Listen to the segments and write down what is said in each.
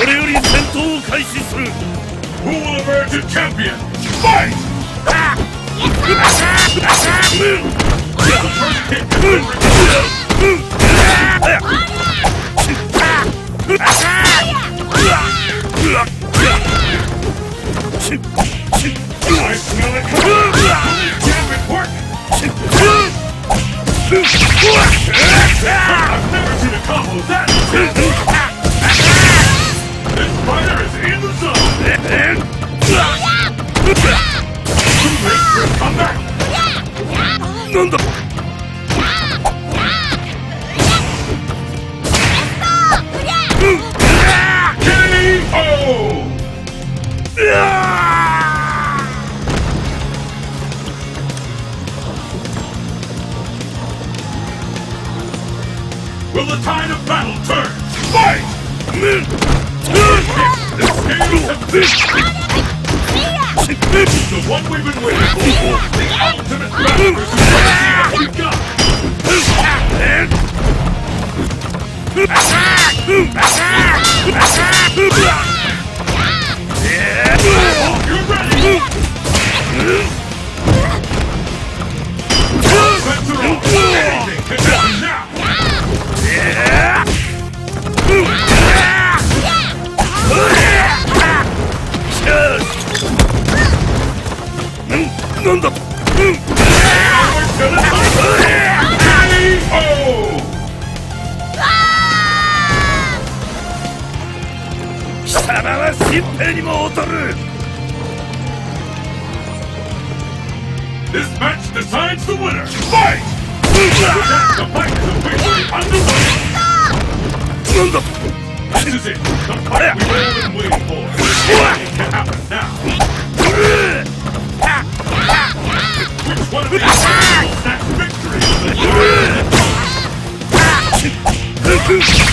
これより戦闘を開始する Who will emerge a champion? Fight! The first hit delivering I smell it coming! Damn it, work! I've never seen a combo that Will the tide of battle turn? Fight! The scales have tipped! The one we've been waiting for! The ultimate battle has begun! You're なんだ We're gonna KO! 貴様は新兵にも劣る This match decides the winner! Fight! The fight is officially underway! なんだ This is it! The fight we've all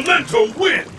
Rolento wins!